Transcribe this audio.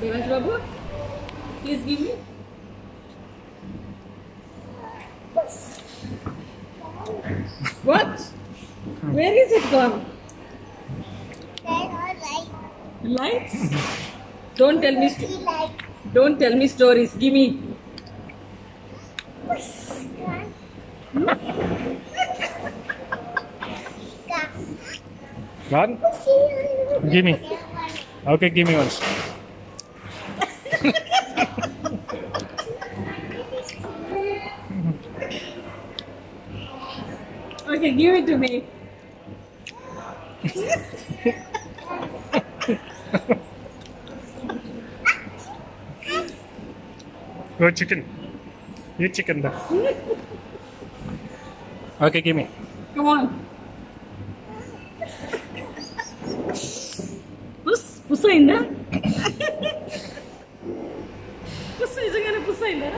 Devansh Babu, please give me. What? Where is it gone? Lights? Don't tell me. St- don't tell me stories. Give me. One? Give me. Okay, give me once. Okay, give it to me. Go chicken. You chicken though. okay, give me. Come on. Puss, pussa in there. Puss, isn't gonna in there.